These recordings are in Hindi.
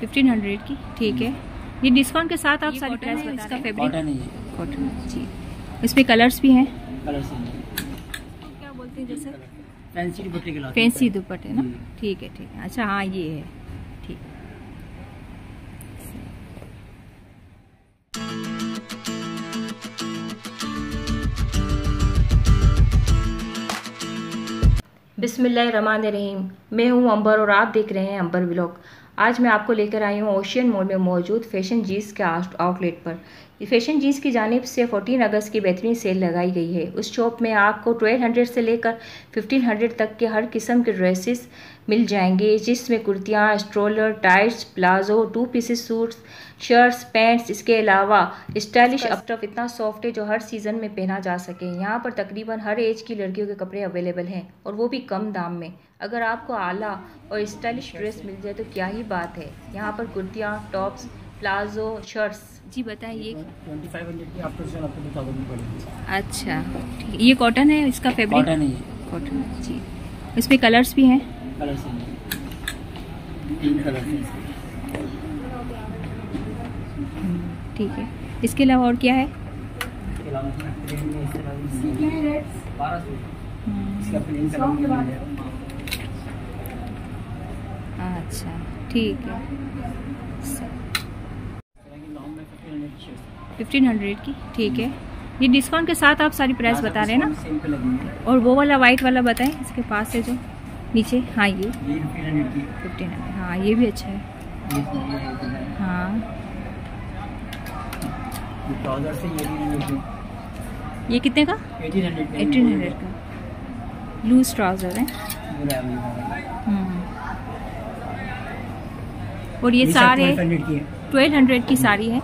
फिफ्टीन हंड्रेड की ठीक है। ये डिस्काउंट के साथ आप सारी प्राइस बता इसका फैब्रिक कॉटन है कॉटन जी। इसमें कलर्स भी हैं। कलर्स क्या बोलते हैं जैसे? फैंसी दुपट्टे के फैंसी दुपट्टे ना? ठीक है ठीक है। अच्छा हाँ ये है। रहीम मैं हूँ अंबर और आप देख रहे हैं अंबर व्लॉग। आज मैं आपको लेकर आई हूँ ओशियन मॉल में मौजूद फ़ैशन जीस के आउटलेट पर। फ़ैशन जीन्स की जानब से 14 अगस्त की बेहतरीन सेल लगाई गई है। उस शॉप में आपको 1200 से लेकर 1500 तक के हर किस्म के ड्रेसेस मिल जाएँगे जिसमें कुर्तियाँ stroller tights palazzo two pieces suits shirts pants इसके अलावा स्टाइलिश अपटफ इतना सॉफ्ट है जो हर सीज़न में पहना जा सके। यहाँ पर तकरीबन हर एज की लड़कियों के कपड़े अवेलेबल हैं और वो भी कम दाम में। अगर आपको आला और स्टाइलिश ड्रेस मिल जाए तो क्या ही बात है। यहाँ पर कुर्तियाँ टॉप्स प्लाजो शर्ट्स जी बताइए। ट्वेंटी फाइव हंड्रेड की आपको टू थाउज़ेंड पड़ेगी अच्छा ठीक। है ये कॉटन है इसका फैब्रिक कॉटन है कॉटन जी। इसमें कलर्स भी हैं? कलर से तीन कलर से ठीक है। इसके अलावा और क्या है? इसके अलावा इसमें में इस तरह की बारह सौ। इसका प्लेन कलर भी मिल जाएगा अच्छा ठीक है इस तरह की लॉन्ग में फिफ्टीन हंड्रेड की? ठीक है। ये डिस्काउंट के साथ आप सारी प्राइस बता रहे हैं ना? लगेंगे। और वो वाला वाइट वाला बताएँ इसके पास से जो नीचे हाँ ये। फिफ्टीन हंड्रेड हाँ ये भी अच्छा है। ये है, ये है। हाँ कितने का? एटीन हंड्रेड का लूज ट्राउज़र है। हम्म। और ये सारे है। ट्वेल्व हंड्रेड की साड़ी है।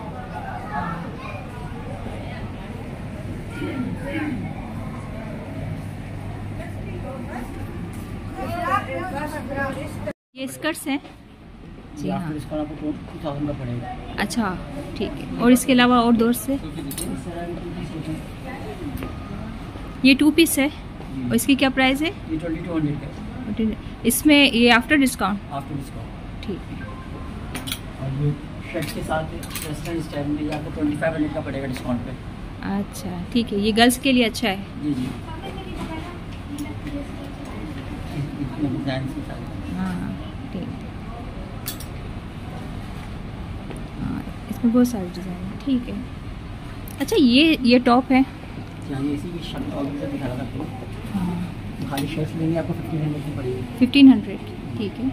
ये स्कर्ट्स हैं? जी हाँ। अच्छा ठीक है। और इसके अलावा और दोस्त से ये टू पीस है? और इसकी क्या प्राइस है? ये ट्वेंटी टू हंड्रेड का इसमें ये आफ्टर डिस्काउंट आफ्टर डिस्काउंट ठीक। है और ये शर्ट के साथ वेस्टर्न स्टाइल में ये आपको ट्वेंटी फाइव हंड्रेड का पड़ेगा डिस्काउंट पे। अच्छा ठीक है ये गर्ल्स के लिए अच्छा है। जी जी। हाँ ठीक। है हाँ इसमें बहुत सारे डिज़ाइन है ठीक है। अच्छा ये ये टॉप है। फिफ्टीन हंड्रेड की ठीक है।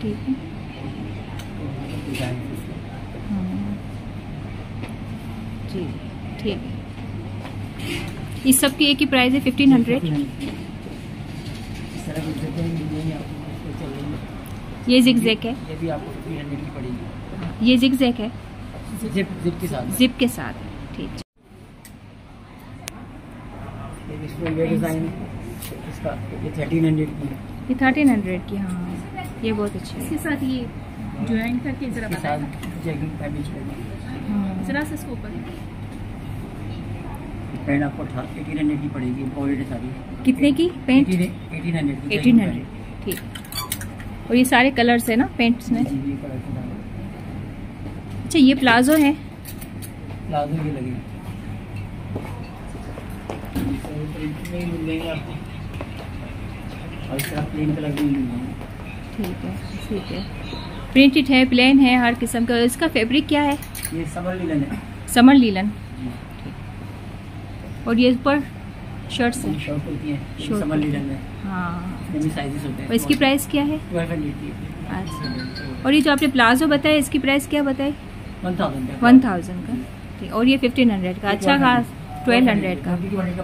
ठीक है। हाँ। जी। है। इस सब की एक ही प्राइस है फिफ्टीन हंड्रेड इस तरह की ड्रेसें मिल जाएँगी आपको इसमें चल रही ये जिगजैक है। ये भी आपको की पड़ेगी। ये जिगजैक है। जिप जिप के साथ। जिप के साथ ठीक। ये डिज़ाइन इसका ये थर्टीन हंड्रेड की है। ये थर्टीन हंड्रेड की हाँ ये बहुत अच्छी है। इसके साथ ये ज्वाइन करके जरा बताएँ हाँ। जरा सा इसको ऊपर पैंट आपको एटीन हंड्रेड की पड़ेगी एम्ब्रॉयडरी सारी। कितने की? Pant? Eighteen hundred eighteen hundred ठीक। और ये सारे कलर्स है ना पेंट्स में? अच्छा ये प्लाजो है? प्लाजो ये लगे। ठीक है ठीक है। प्रिंटेड है प्लेन है हर किस्म का। इसका फैब्रिक क्या है? ये समर लीलन है। समर लीलन और ये ऊपर शर्ट्स है। शॉर्ट होती है समर हाँ। साइजेस होते हैं और इसकी प्राइस क्या है? अच्छा। और ये जो आपने प्लाजो बताया इसकी प्राइस क्या बताई? वन थाउज़ेंड का। ठीक और ये फिफ्टीन हंड्रेड का। अच्छा खास ट्वेल्व हंड्रेड का।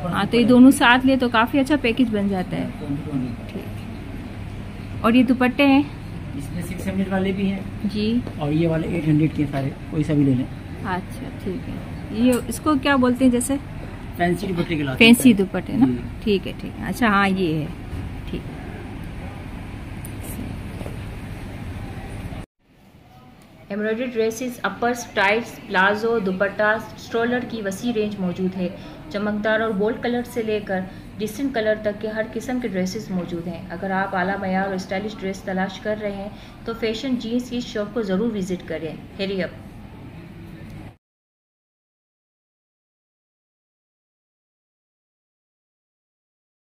हाँ तो ये दोनों साथ ले तो काफ़ी अच्छा पैकेज बन जाता है। ठीक। और ये दुपट्टे हैं? इसमें सिक्स हंड्रेड वाले भी हैं। जी। और ये वाले एट हंड्रेड के सारे कोई सा भी ले लें। अच्छा ठीक है। ये इसको क्या बोलते हैं जैसे? फैंसी दुपट्टे के लाते फैंसी दुपट्टे ना? ठीक है ठीक है। अच्छा हाँ ये है। ठीक। Embroidery dresses uppers tights palazzo dupatta stroller की वसी रेंज मौजूद है। चमकदार और बोल्ड कलर से लेकर डिसेंट कलर तक के हर किस्म के ड्रेसेस मौजूद हैं। अगर आप आला मैार और स्टाइलिश ड्रेस तलाश कर रहे हैं तो फ़ैशन जीन्स की शॉप को ज़रूर विज़िट करें। हेरी अप